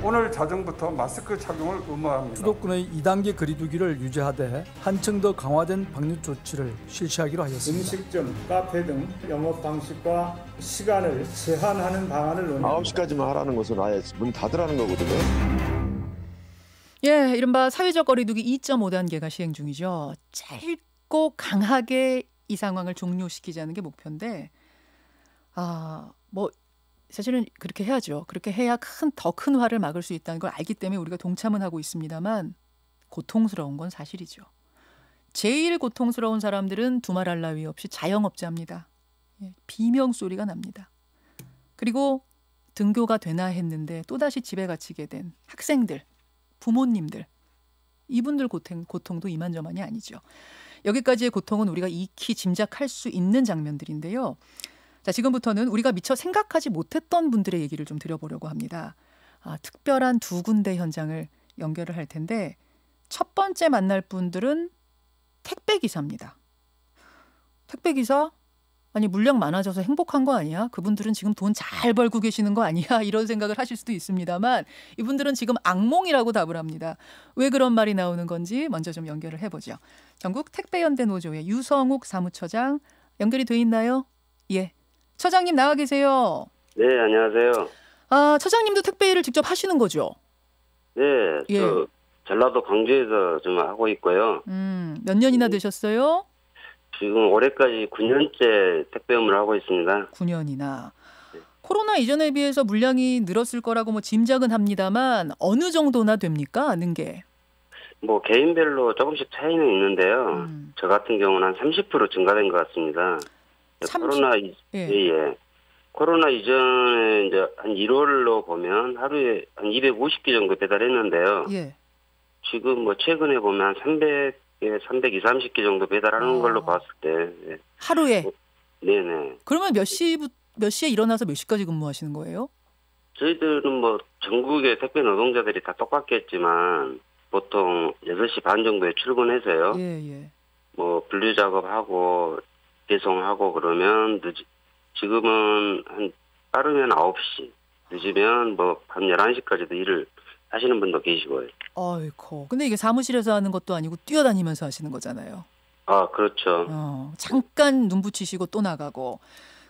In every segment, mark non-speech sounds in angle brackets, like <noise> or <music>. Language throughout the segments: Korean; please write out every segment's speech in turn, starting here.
오늘 자정부터 마스크 착용을 의무화합니다. 수도권의 2단계 거리두기를 유지하되 한층 더 강화된 방역 조치를 실시하기로 하였습니다. 음식점, 카페 등 영업 방식과 시간을 제한하는 방안을 논의합니다. 9시까지만 하라는 것은 아예 문 닫으라는 거거든요. 예, 이른바 사회적 거리두기 2.5단계가 시행 중이죠. 짧고 강하게 이 상황을 종료시키자는 게 목표인데, 아, 뭐, 사실은 그렇게 해야죠. 그렇게 해야 큰, 더큰 화를 막을 수 있다는 걸 알기 때문에 우리가 동참은 하고 있습니다만, 고통스러운 건 사실이죠. 제일 고통스러운 사람들은 두말할 나위 없이 자영업자입니다. 예, 비명 소리가 납니다. 그리고 등교가 되나 했는데 또다시 집에 갇히게 된 학생들, 부모님들 이분들 고통, 고통도 이만저만이 아니죠. 여기까지의 고통은 우리가 익히 짐작할 수 있는 장면들인데요. 자, 지금부터는 우리가 미처 생각하지 못했던 분들의 얘기를 좀 드려보려고 합니다. 아, 특별한 두 군데 현장을 연결을 할 텐데 첫 번째 만날 분들은 택배 기사입니다. 택배 기사 아니 물량 많아져서 행복한 거 아니야? 그분들은 지금 돈 잘 벌고 계시는 거 아니야? <laughs> 이런 생각을 하실 수도 있습니다만 이분들은 지금 악몽이라고 답을 합니다. 왜 그런 말이 나오는 건지 먼저 좀 연결을 해보죠. 전국 택배연대 노조의 유성욱 사무처장 연결이 돼 있나요? 예, 처장님 나와 계세요. 네, 안녕하세요. 아 처장님도 택배 일을 직접 하시는 거죠? 네, 예. 저 전라도 광주에서 좀 하고 있고요. 음, 몇 년이나 되셨어요? 지금 올해까지 9년째 택배 업무를 하고 있습니다. 9년이나. 코로나 이전에 비해서 물량이 늘었을 거라고 뭐 짐작은 합니다만 어느 정도나 됩니까? 아는 게. 뭐 개인별로 조금씩 차이는 있는데요. 음. 저 같은 경우는 한 30% 증가된 것 같습니다. 30? 코로나 이, 예. 예, 예. 코로나 이전에 이제 한 1월로 보면 하루에 한 250개 정도 배달했는데요. 예. 지금 뭐 최근에 보면 한 300개, 320, 30개 정도 배달하는 아. 걸로 봤을 때, 예. 하루에. 네네. 그러면 몇 시부 몇 시에 일어나서 몇 시까지 근무하시는 거예요? 저희들은 뭐 전국의 택배 노동자들이 다 똑같겠지만 보통 6시 반 정도에 출근해서요. 예, 예. 뭐 분류 작업하고 배송하고 그러면 늦 지금은 한 빠르면 9시 늦으면 뭐 밤 11시까지도 일을 하시는 분도 계시고요. 아이고. 근데 이게 사무실에서 하는 것도 아니고 뛰어다니면서 하시는 거잖아요. 아, 그렇죠. 어, 잠깐 눈 붙이시고 또 나가고.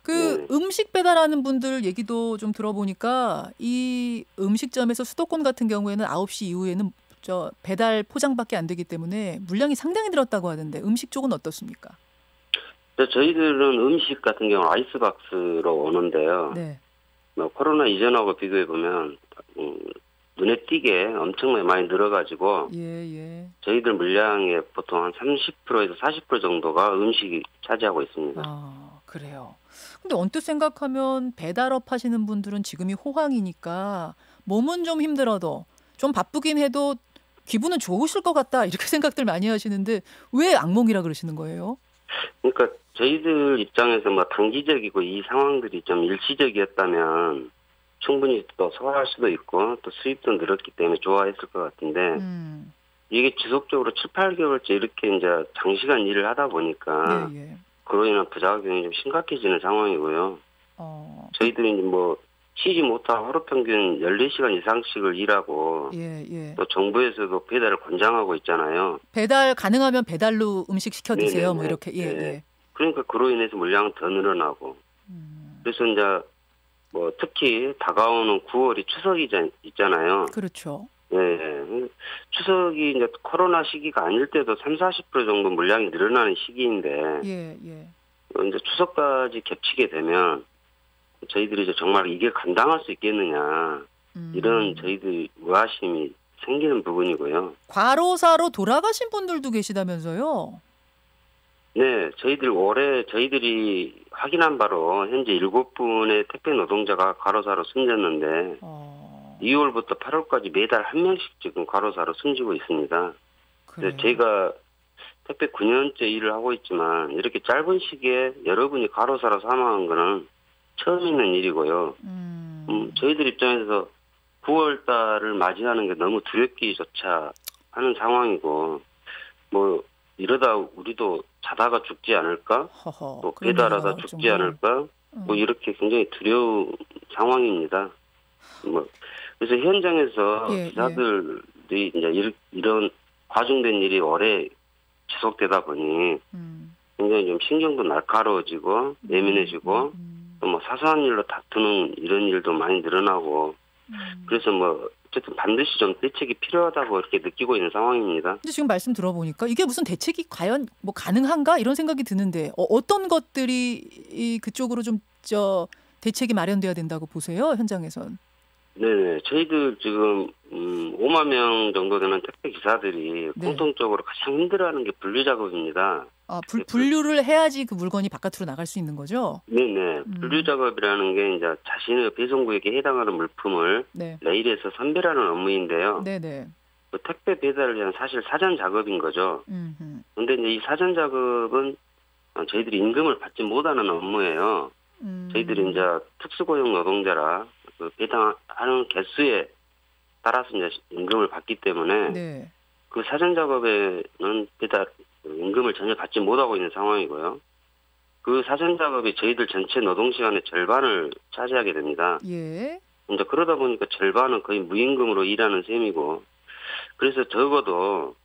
그 네. 음식 배달하는 분들 얘기도 좀 들어보니까 이 음식점에서 수도권 같은 경우에는 9시 이후에는 저 배달 포장밖에 안 되기 때문에 물량이 상당히 늘었다고 하던데 음식 쪽은 어떻습니까? 저- 저희들은 음식 같은 경우 아이스박스로 오는데요. 네. 뭐 코로나 이전하고 비교해 보면 음, 눈에 띄게 엄청나게 많이 늘어가지고 예, 예. 저희들 물량의 보통 한 30%에서 40% 정도가 음식이 차지하고 있습니다. 아, 그래요. 근데 언뜻 생각하면 배달업 하시는 분들은 지금이 호황이니까 몸은 좀 힘들어도 좀 바쁘긴 해도 기분은 좋으실 것 같다 이렇게 <laughs> 생각들 많이 하시는데 왜 악몽이라 그러시는 거예요? 그러니까 저희들 입장에서 뭐 단기적이고 이 상황들이 좀 일시적이었다면 충분히 또 소화할 수도 있고 또 수입도 늘었기 때문에 좋아했을 것 같은데 음, 이게 지속적으로 7, 8개월째 이렇게 이제 장시간 일을 하다 보니까 예, 예. 그로 인한 부작용이 좀 심각해지는 상황이고요. 어, 저희들이 뭐 쉬지 못하고 하루 평균 14시간 이상씩을 일하고 예, 예. 또 정부에서도 배달을 권장하고 있잖아요. 배달 가능하면 배달로 음식 시켜 드세요. 뭐. 이렇게 예, 네. 예. 그러니까 그로 인해서 물량은 더 늘어나고 음, 그래서 이제 뭐 특히 다가오는 9월이 추석이 있잖아요. 그렇죠. 예, 예. 추석이 이제 코로나 시기가 아닐 때도 3, 40% 정도 물량이 늘어나는 시기인데 예, 예. 어, 이제 추석까지 겹치게 되면 저희들이 이제 정말 이게 감당할 수 있겠느냐 음. 이런 저희들 의아심이 생기는 부분이고요. 과로사로 돌아가신 분들도 계시다면서요? 네, 저희들 올해 저희들이 확인한 바로 현재 일곱 분의 택배 노동자가 과로사로 숨졌는데 어, 2월부터 8월까지 매달 한 명씩 지금 과로사로 숨지고 있습니다. 그래요. 제가 택배 9년째 일을 하고 있지만 이렇게 짧은 시기에 여러분이 과로사로 사망한 거는 처음 있는 일이고요. 음, 음, 저희들 입장에서 9월 달을 맞이하는 게 너무 두렵기조차 하는 상황이고 뭐 이러다 우리도 자다가 죽지 않을까? 허허. 또 그런 배달하다 죽지 정말. 않을까? 음. 뭐 이렇게 굉장히 두려운 상황입니다. 뭐 그래서 현장에서 예, 기사들이 이제 이런, 이런 과중된 일이 오래 지속되다 보니 음. 굉장히 좀 신경도 날카로워지고 예민해지고 음. 또뭐 사소한 일로 다투는 이런 일도 많이 늘어나고 음. 그래서 뭐 어쨌든 반드시 좀 대책이 필요하다고 이렇게 느끼고 있는 상황입니다. 근데 지금 말씀 들어보니까 이게 무슨 대책이 과연 뭐 가능한가 이런 생각이 드는데 어, 떤 것들이 이 그쪽으로 좀 저 대책이 마련돼야 된다고 보세요 현장에선. 네네 저희들 지금 음, 5만 명 정도 되는 택배 기사들이 네. 공통적으로 가장 힘들어하는 게 분류 작업입니다. 아 불, 분류를 해야지 그 물건이 바깥으로 나갈 수 있는 거죠. 네네 음. 분류 작업이라는 게 이제 자신의 배송구역에 해당하는 물품을 네. 레일에서 선별하는 업무인데요. 네네. 그 택배 배달을 위한 사실 사전 작업인 거죠. 근데 이제 이 사전 작업은 어, 저희들이 임금을 받지 못하는 업무예요. 음. 저희들이 이제 특수고용 노동자라 그 배당하는 개수에 따라서 이제 임금을 받기 때문에 네. 그 사전 작업에는 배달 임금을 전혀 받지 못하고 있는 상황이고요. 그 사전 작업이 저희들 전체 노동 시간의 절반을 차지하게 됩니다. 예. 이제 그러다 보니까 절반은 거의 무임금으로 일하는 셈이고 그래서 적어도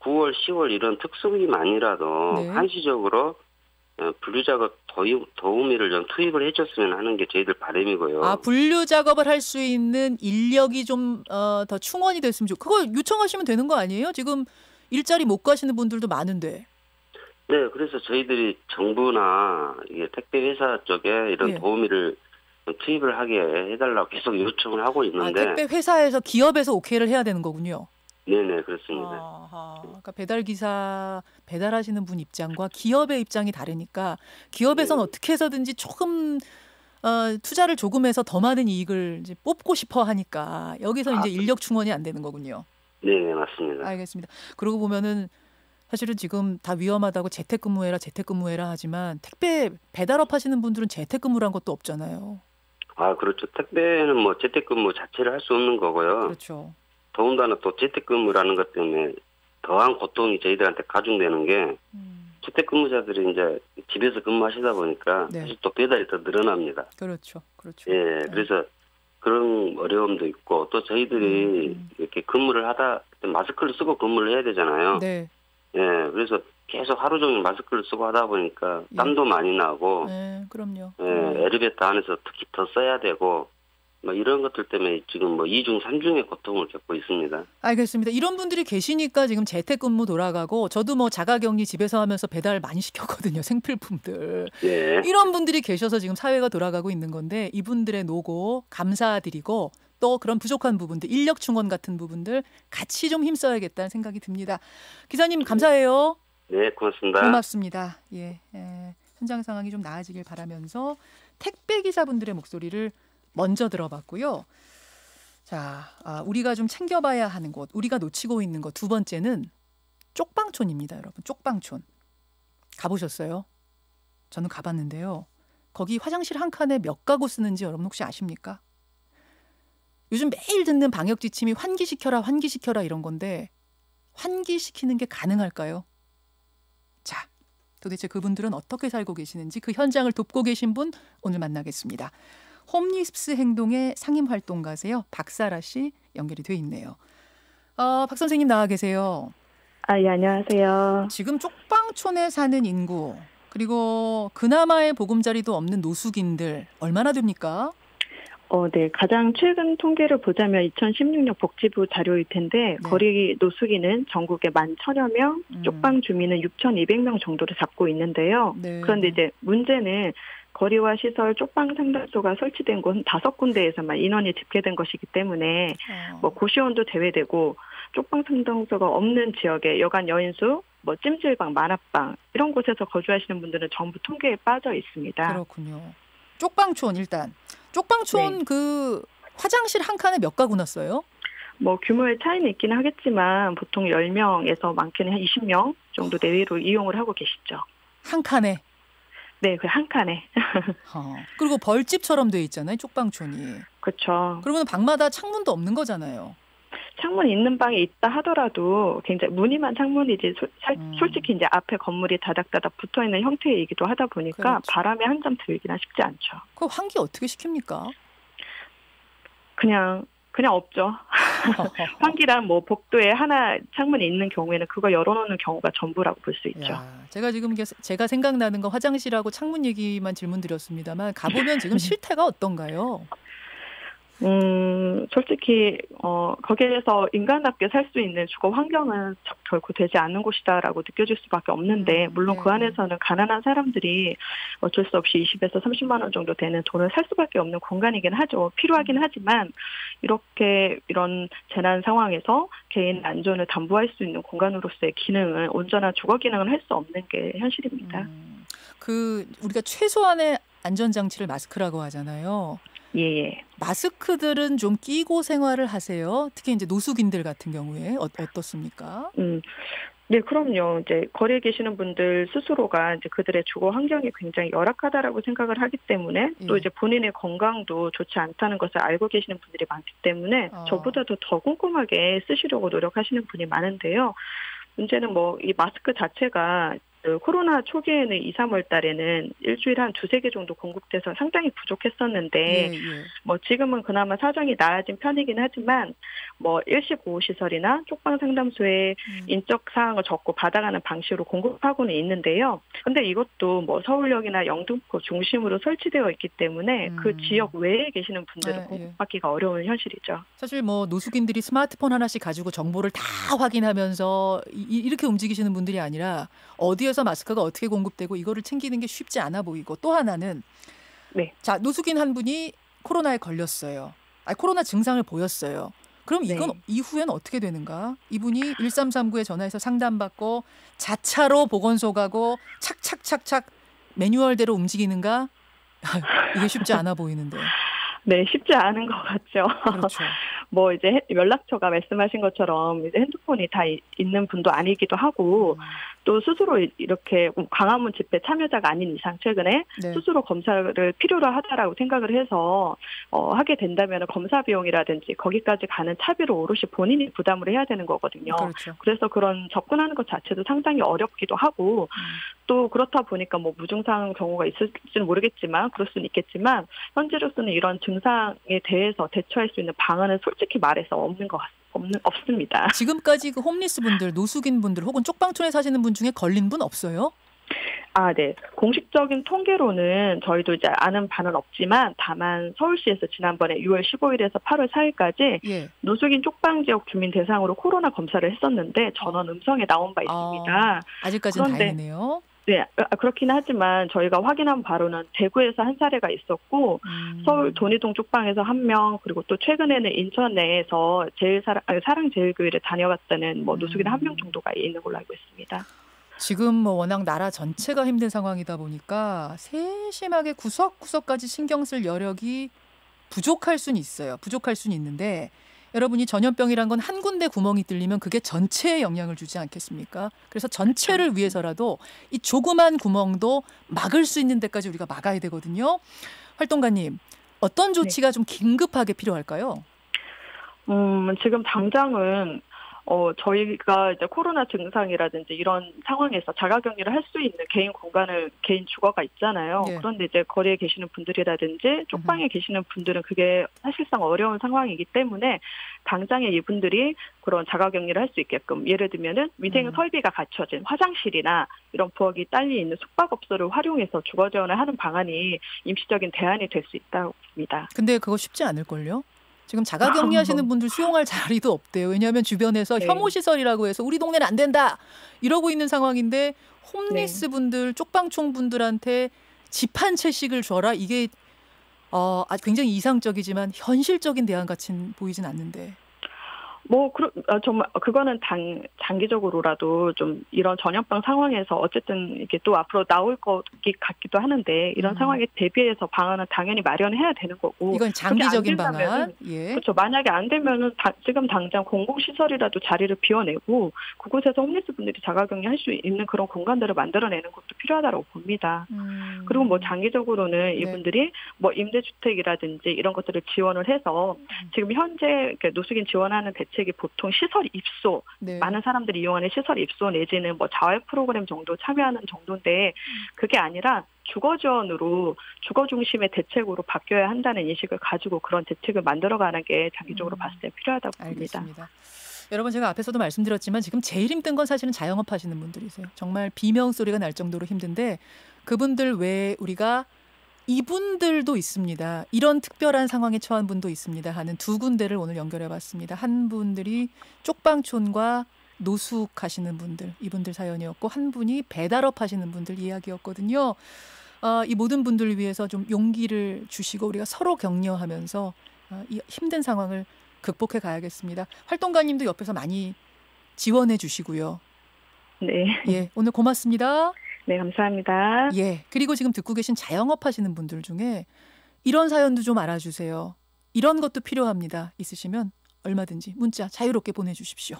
9월, 10월 이런 특수기만이라도 네. 한시적으로 어, 분류 작업 도움, 도우미를 좀 투입을 해줬으면 하는 게 저희들 바람이고요. 아 분류 작업을 할 수 있는 인력이 좀 어, 더 충원이 됐으면 좋. 그거 요청하시면 되는 거 아니에요? 지금 일자리 못 가시는 분들도 많은데. 네, 그래서 저희들이 정부나 이게 택배 회사 쪽에 이런 예. 도우미를 좀 투입을 하게 해달라고 계속 요청을 하고 아, 있는데, 택배 회사에서 기업에서 오케이를 해야 되는 거군요. 네네 그렇습니다. 아하, 그러니까 배달 기사 배달하시는 분 입장과 기업의 입장이 다르니까 기업에선 네. 어떻게 해서든지 조금 어, 투자를 조금 해서 더 많은 이익을 이제 뽑고 싶어 하니까 여기서 이제 아, 인력 충원이 안 되는 거군요. 네네 맞습니다. 알겠습니다. 그러고 보면은 사실은 지금 다 위험하다고 재택근무해라 재택근무해라 하지만 택배 배달업 하시는 분들은 재택근무란 것도 없잖아요. 아 그렇죠. 택배는 뭐 재택근무 자체를 할 수 없는 거고요. 그렇죠. 더군다나 또 재택근무라는 것 때문에 더한 고통이 저희들한테 가중되는 게 음, 재택근무자들이 이제 집에서 근무하시다 보니까 네. 사실 또 배달이 더 늘어납니다. 그렇죠. 그렇죠. 예, 그래서 그런 어려움도 있고 또 저희들이 음. 이렇게 근무를 하다 마스크를 쓰고 근무를 해야 되잖아요. 네. 예, 그래서 계속 하루 종일 마스크를 쓰고 하다 보니까 예. 땀도 많이 나고 네, 그럼요. 예, 엘리베이터 안에서 특히 더 써야 되고 뭐 이런 것들 때문에 지금 뭐 이중 삼중의 고통을 겪고 있습니다. 알겠습니다. 이런 분들이 계시니까 지금 재택근무 돌아가고 저도 뭐 자가격리 집에서 하면서 배달 많이 <laughs> 시켰거든요. 생필품들. 예. 이런 분들이 계셔서 지금 사회가 돌아가고 있는 건데 이분들의 노고 감사드리고 또 그런 부족한 부분들 인력 충원 같은 부분들 같이 좀 힘써야겠다는 생각이 듭니다. 기사님 감사해요. 네, 고맙습니다. 고맙습니다. 예, 예, 현장 상황이 좀 나아지길 바라면서 택배 기사분들의 목소리를 먼저 들어봤고요. 자, 아, 우리가 좀 챙겨봐야 하는 곳, 우리가 놓치고 있는 것 두 번째는 쪽방촌입니다, 여러분. 쪽방촌 가보셨어요? 저는 가봤는데요. 거기 화장실 한 칸에 몇 가구 쓰는지 여러분 혹시 아십니까? 요즘 매일 듣는 방역 지침이 환기시켜라, 환기시켜라 이런 건데 환기시키는 게 가능할까요? 자, 도대체 그분들은 어떻게 살고 계시는지 그 현장을 돕고 계신 분 오늘 만나겠습니다. 홈리스스 행동의 상임 활동가세요. 박사라 씨 연결이 돼 있네요. 어, 박 선생님 나와 계세요. 아, 예, 안녕하세요. 지금 쪽방촌에 사는 인구 그리고 그나마의 보금자리도 없는 노숙인들 얼마나 됩니까? 어, 네. 가장 최근 통계를 보자면 2016년 복지부 자료일 텐데, 네. 거리 노숙인은 전국에 11,000여 명, 음. 쪽방 주민은 6,200명 정도를 잡고 있는데요. 네. 그런데 이제 문제는 거리와 시설 쪽방 상담소가 설치된 곳은 다섯 군데에서만 인원이 집계된 것이기 때문에 어, 뭐 고시원도 제외되고 쪽방 상담소가 없는 지역의 여간 여인수, 뭐 찜질방, 만화방 이런 곳에서 거주하시는 분들은 전부 통계에 빠져 있습니다. 그렇군요. 쪽방촌 일단 쪽방촌 네. 그 화장실 한 칸에 몇 가구 났어요? 뭐 규모의 차이는 있기는 하겠지만 보통 10명에서 많게는 한 20명 정도 내외로 이용을 하고 계시죠. 한 칸에. 네, 그 한 칸에. <laughs> 어. 그리고 벌집처럼 돼 있잖아요. 쪽방촌이. 그렇죠. 그러면 방마다 창문도 없는 거잖아요. 창문 있는 방이 있다 하더라도 굉장히 무늬만 창문이지 소- 살- 음. 솔직히 이제 앞에 건물이 다닥다닥 붙어 있는 형태이기도 하다 보니까 그렇죠. 바람에 한 점 들기는 쉽지 않죠. 그 환기 어떻게 시킵니까? 그냥 그냥 없죠. <laughs> 환기랑 뭐 복도에 하나 창문이 있는 경우에는 그거 열어놓는 경우가 전부라고 볼 수 있죠. 야, 제가 지금 제가 생각나는 건 화장실하고 창문 얘기만 질문 드렸습니다만 가보면 지금 <laughs> 실태가 어떤가요? 음, 솔직히, 어, 거기에서 인간답게 살 수 있는 주거 환경은 저- 결코 되지 않는 곳이다라고 느껴질 수밖에 없는데, 음, 물론 네, 그 안에서는 가난한 사람들이 어쩔 수 없이 20에서 30만원 정도 되는 돈을 살 수밖에 없는 공간이긴 하죠. 필요하긴 음. 하지만, 이렇게 이런 재난 상황에서 개인 안전을 담보할 수 있는 공간으로서의 기능은, 온전한 주거 기능을 할 수 없는 게 현실입니다. 음, 그 우리가 최소한의 안전 장치를 마스크라고 하잖아요. 예, 예. 마스크들은 좀 끼고 생활을 하세요. 특히 이제 노숙인들 같은 경우에 어, 어떻습니까? 음, 네, 그럼요. 이제 거리에 계시는 분들 스스로가 이제 그들의 주거 환경이 굉장히 열악하다라고 생각을 하기 때문에 또 예. 이제 본인의 건강도 좋지 않다는 것을 알고 계시는 분들이 많기 때문에 어. 저보다도 더 꼼꼼하게 쓰시려고 노력하시는 분이 많은데요. 문제는 뭐 이 마스크 자체가 그 코로나 초기에는 2, 3월 달에는 일주일에 한 두세 개 정도 공급돼서 상당히 부족했었는데 예, 예. 뭐 지금은 그나마 사정이 나아진 편이긴 하지만 뭐 일식 보호 시설이나 쪽방 상담소에 음. 인적 사항을 적고 받아가는 방식으로 공급하고는 있는데요. 근데 이것도 뭐 서울역이나 영등포 중심으로 설치되어 있기 때문에 음. 그 지역 외에 계시는 분들은 네, 예. 공급받기가 어려운 현실이죠. 사실 뭐 노숙인들이 스마트폰 하나씩 가지고 정보를 다 확인하면서 이, 이렇게 움직이시는 분들이 아니라 어디에 서 마스크가 어떻게 공급되고 이거를 챙기는 게 쉽지 않아 보이고 또 하나는 네. 자 노숙인 한 분이 코로나에 걸렸어요. 아 코로나 증상을 보였어요. 그럼 이건 네. 이후엔 어떻게 되는가? 이분이 1339에 전화해서 상담받고 자차로 보건소 가고 착착착착 매뉴얼대로 움직이는가? <laughs> 이게 쉽지 않아 보이는데. 네, 쉽지 않은 것 같죠. 그렇죠. <laughs> 뭐 이제 해- 연락처가 말씀하신 것처럼 이제 핸드폰이 다 이- 있는 분도 아니기도 하고 또 스스로 이- 이렇게 광화문 집회 참여자가 아닌 이상 최근에 네. 스스로 검사를 필요로 하다라고 생각을 해서 어, 하게 된다면 검사 비용이라든지 거기까지 가는 차비로 오롯이 본인이 부담을 해야 되는 거거든요. 그렇죠. 그래서 그런 접근하는 것 자체도 상당히 어렵기도 하고 음. 또 그렇다 보니까 뭐 무증상 경우가 있을지는 모르겠지만 그럴 수는 있겠지만 현재로서는 이런 증상에 대해서 대처할 수 있는 방안은 솔직히 말해서 없는 것 같, 없는 없습니다. <laughs> 지금까지 그 홈리스 분들, 노숙인 분들 혹은 쪽방촌에 사시는 분 중에 걸린 분 없어요? 아, 네. 공식적인 통계로는 저희도 이제 아는 바는 없지만 다만 서울시에서 지난번에 6월 15일에서 8월 4일까지 예. 노숙인 쪽방 지역 주민 대상으로 코로나 검사를 했었는데 전원 음성이 나온 바 있습니다. 아 직까지는 그런데 다행이네요. 네, 아, 그렇긴 하지만 저희가 확인한 바로는 대구에서 한 사례가 있었고 음. 서울 돈의동 쪽방에서 한 명, 그리고 또 최근에는 인천 내에서 제일 사랑, 아니, 사랑 제일교회를 다녀갔다는 뭐 노숙인 음. 한명 정도가 있는 걸로 알고 있습니다. 지금 뭐 워낙 나라 전체가 힘든 상황이다 보니까 세심하게 구석구석까지 신경 쓸 여력이 부족할 수는 있어요. 부족할 수는 있는데 여러분이 전염병이란 건 한 군데 구멍이 뚫리면 그게 전체에 영향을 주지 않겠습니까? 그래서 전체를 위해서라도 이 조그만 구멍도 막을 수 있는 데까지 우리가 막아야 되거든요. 활동가님, 어떤 조치가 좀 긴급하게 필요할까요? 음, 지금 당장은 어, 저희가 이제 코로나 증상이라든지 이런 상황에서 자가격리를 할 수 있는 개인 공간을, 개인 주거가 있잖아요. 네. 그런데 이제 거리에 계시는 분들이라든지 쪽방에 계시는 분들은 그게 사실상 어려운 상황이기 때문에 당장에 이분들이 그런 자가격리를 할 수 있게끔 예를 들면은 위생 음. 설비가 갖춰진 화장실이나 이런 부엌이 딸려 있는 숙박업소를 활용해서 주거 지원을 하는 방안이 임시적인 대안이 될 수 있다고 봅니다. 근데 그거 쉽지 않을걸요? 지금 자가격리 하시는 <laughs> 분들 수용할 자리도 없대요. 왜냐하면 주변에서 네. 혐오 시설이라고 해서 우리 동네는 안 된다. 이러고 있는 상황인데 홈리스 네. 분들, 쪽방총 분들한테 집 한 채씩을 줘라. 이게 어, 아, 굉장히 이상적이지만 현실적인 대안 같이는 보이진 않는데. 뭐, 그, 아, 정말, 그거는 당, 장기적으로라도 좀 이런 전염병 상황에서 어쨌든 이게 또 앞으로 나올 것 같기도 하는데 이런 음. 상황에 대비해서 방안은 당연히 마련해야 되는 거고. 이건 장기적인 방안. 예. 그렇죠. 만약에 안 되면은 다- 지금 당장 공공시설이라도 자리를 비워내고 그곳에서 홈리스 분들이 자가격리 할 수 있는 그런 공간들을 만들어내는 것도 필요하다고 봅니다. 음. 그리고 뭐 장기적으로는 네. 이분들이 뭐 임대주택이라든지 이런 것들을 지원을 해서 음. 지금 현재 노숙인 지원하는 대책 이 대책이 보통 시설 입소 네. 많은 사람들이 이용하는 시설 입소 내지는 뭐 자활 프로그램 정도 참여하는 정도인데 그게 아니라 주거 지원으로 주거 중심의 대책으로 바뀌어야 한다는 인식을 가지고 그런 대책을 만들어가는 게 장기적으로 음. 봤을 때 필요하다고 봅니다. 알겠습니다. 여러분 제가 앞에서도 말씀드렸지만 지금 제일 힘든 건 사실은 자영업 하시는 분들이세요. 정말 비명 소리가 날 정도로 힘든데 그분들 외에 우리가 이분들도 있습니다. 이런 특별한 상황에 처한 분도 있습니다. 하는 두 군데를 오늘 연결해 봤습니다. 한 분들이 쪽방촌과 노숙 하시는 분들 이분들 사연이었고 한 분이 배달업 하시는 분들 이야기였거든요. 어, 이 모든 분들을 위해서 좀 용기를 주시고 우리가 서로 격려하면서 어, 이 힘든 상황을 극복해 가야겠습니다. 활동가님도 옆에서 많이 지원해 주시고요. 네, 예, 오늘 고맙습니다. 네 감사합니다. 예, 그리고 지금 듣고 계신 자영업 하시는 분들 중에 이런 사연도 좀 알아주세요. 이런 것도 필요합니다. 있으시면 얼마든지 문자 자유롭게 보내주십시오.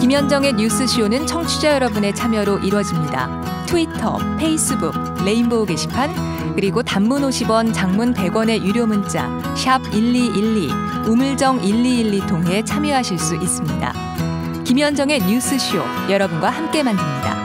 김현정의 뉴스쇼는 청취자 여러분의 참여로 이루어집니다. 트위터, 페이스북, 레인보우 게시판, 그리고 단문 50원, 장문 100원의 유료 문자 샵 1212, 우물정 1212 통해 참여하실 수 있습니다. 김현정의 뉴스쇼 여러분과 함께 만듭니다.